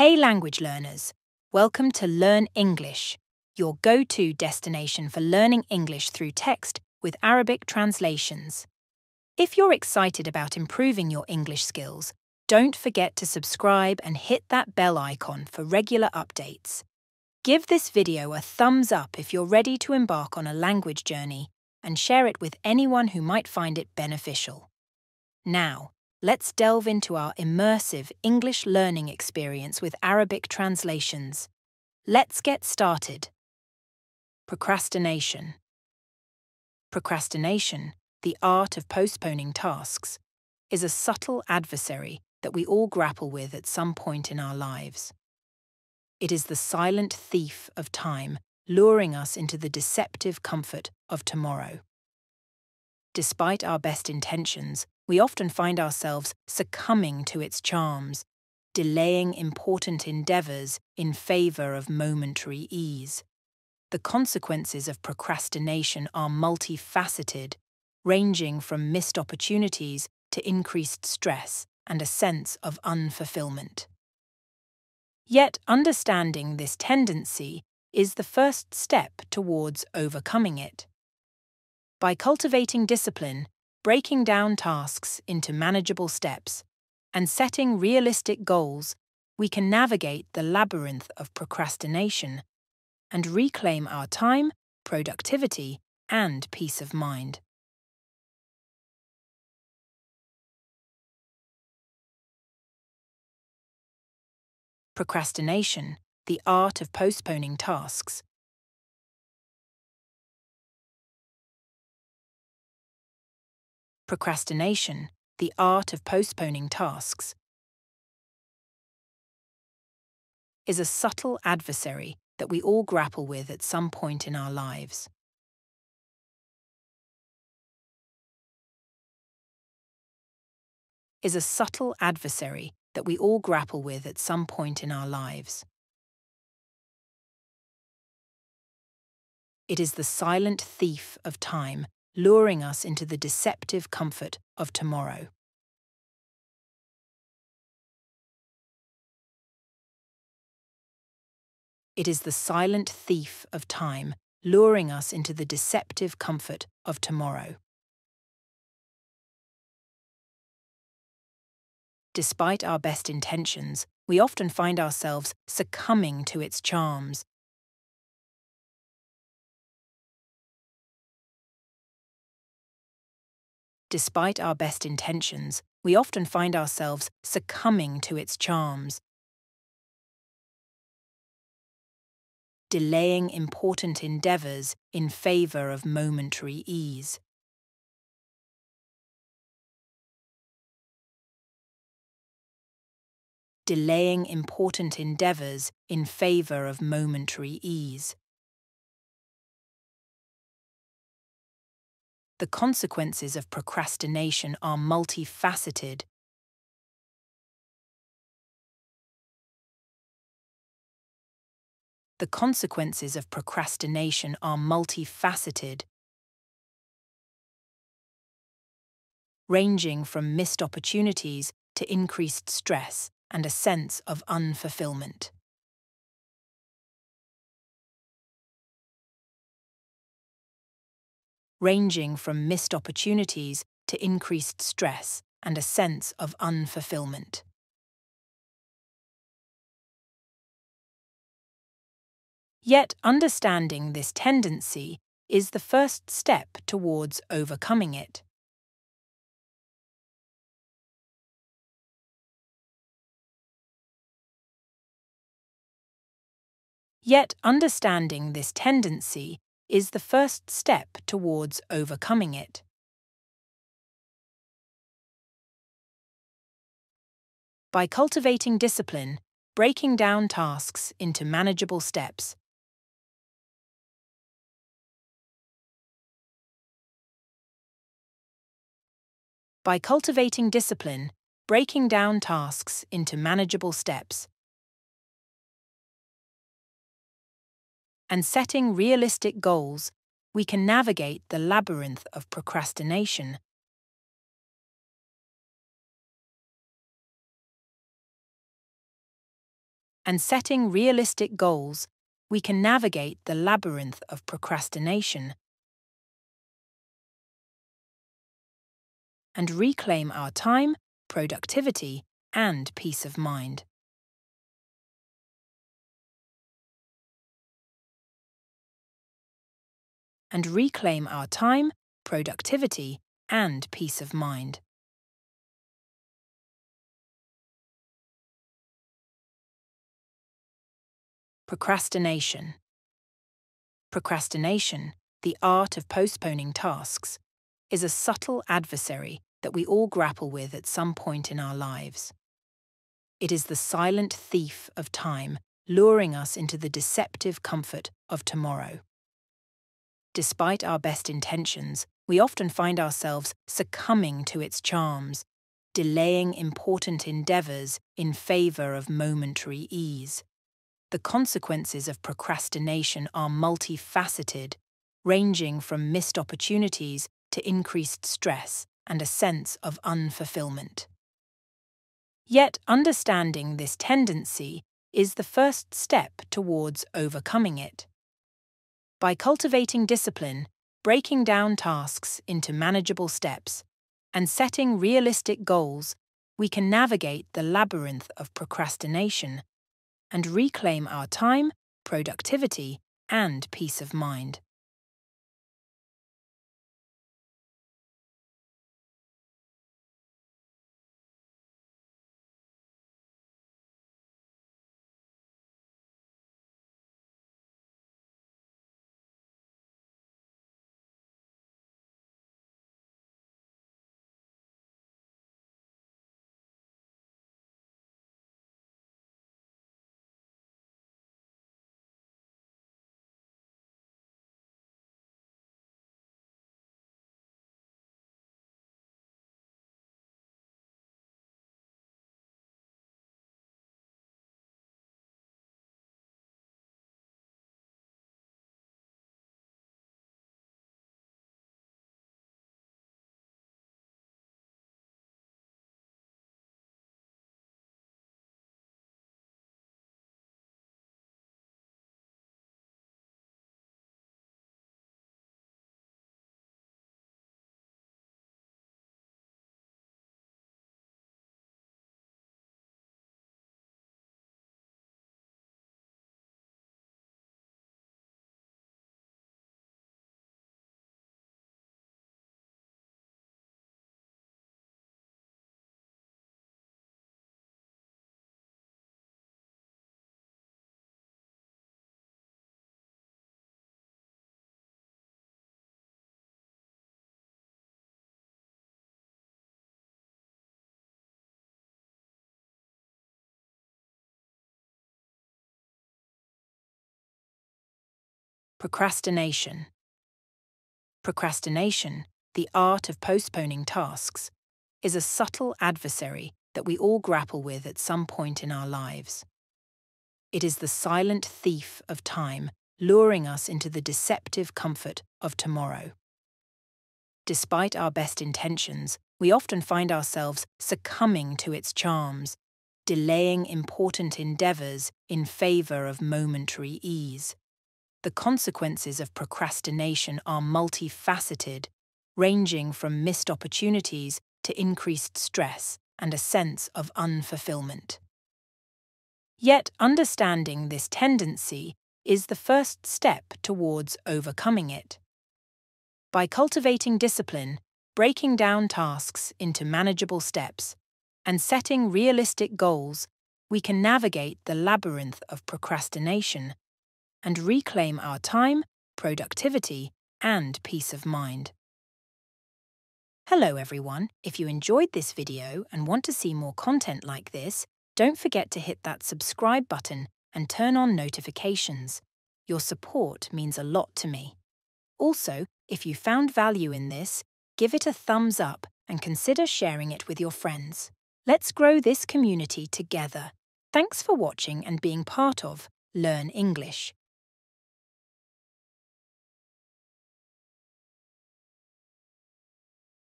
Hey, language learners! Welcome to Learn English, your go to destination for learning English through text with Arabic translations. If you're excited about improving your English skills, don't forget to subscribe and hit that bell icon for regular updates. Give this video a thumbs up if you're ready to embark on a language journey and share it with anyone who might find it beneficial. Now, let's delve into our immersive English learning experience with Arabic translations. Let's get started. Procrastination. Procrastination, the art of postponing tasks, is a subtle adversary that we all grapple with at some point in our lives. It is the silent thief of time, luring us into the deceptive comfort of tomorrow. Despite our best intentions, we often find ourselves succumbing to its charms, delaying important endeavours in favour of momentary ease. The consequences of procrastination are multifaceted, ranging from missed opportunities to increased stress and a sense of unfulfillment. Yet, understanding this tendency is the first step towards overcoming it. By cultivating discipline, breaking down tasks into manageable steps, and setting realistic goals, we can navigate the labyrinth of procrastination and reclaim our time, productivity, and peace of mind. Procrastination, the art of postponing tasks, Procrastination, the art of postponing tasks, is a subtle adversary that we all grapple with at some point in our lives. Is a subtle adversary that we all grapple with at some point in our lives. It is the silent thief of time luring us into the deceptive comfort of tomorrow. It is the silent thief of time luring us into the deceptive comfort of tomorrow. Despite our best intentions, we often find ourselves succumbing to its charms Despite our best intentions, we often find ourselves succumbing to its charms. Delaying important endeavours in favour of momentary ease. Delaying important endeavours in favour of momentary ease. The consequences of procrastination are multifaceted. The consequences of procrastination are multifaceted, ranging from missed opportunities to increased stress and a sense of unfulfillment. Ranging from missed opportunities to increased stress and a sense of unfulfillment. Yet understanding this tendency is the first step towards overcoming it. Yet understanding this tendency is the first step towards overcoming it. By cultivating discipline, breaking down tasks into manageable steps, By cultivating discipline, breaking down tasks into manageable steps, and setting realistic goals, we can navigate the labyrinth of procrastination. and setting realistic goals, we can navigate the labyrinth of procrastination and reclaim our time, productivity, and peace of mind. And reclaim our time, productivity, and peace of mind. Procrastination. Procrastination, the art of postponing tasks, is a subtle adversary that we all grapple with at some point in our lives. It is the silent thief of time, luring us into the deceptive comfort of tomorrow. Despite our best intentions, we often find ourselves succumbing to its charms, delaying important endeavours in favour of momentary ease. The consequences of procrastination are multifaceted, ranging from missed opportunities to increased stress and a sense of unfulfillment. Yet, understanding this tendency is the first step towards overcoming it. By cultivating discipline, breaking down tasks into manageable steps, and setting realistic goals, we can navigate the labyrinth of procrastination and reclaim our time, productivity, and peace of mind. Procrastination. Procrastination, the art of postponing tasks, is a subtle adversary that we all grapple with at some point in our lives. It is the silent thief of time, luring us into the deceptive comfort of tomorrow. Despite our best intentions, we often find ourselves succumbing to its charms, delaying important endeavours in favour of momentary ease. The consequences of procrastination are multifaceted, ranging from missed opportunities to increased stress and a sense of unfulfillment. Yet, understanding this tendency is the first step towards overcoming it. By cultivating discipline, breaking down tasks into manageable steps, and setting realistic goals, we can navigate the labyrinth of procrastination and reclaim our time, productivity, and peace of mind. Hello everyone, if you enjoyed this video and want to see more content like this, don't forget to hit that subscribe button and turn on notifications. Your support means a lot to me. Also, if you found value in this, give it a thumbs up and consider sharing it with your friends. Let's grow this community together. Thanks for watching and being part of Learn English.